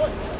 退。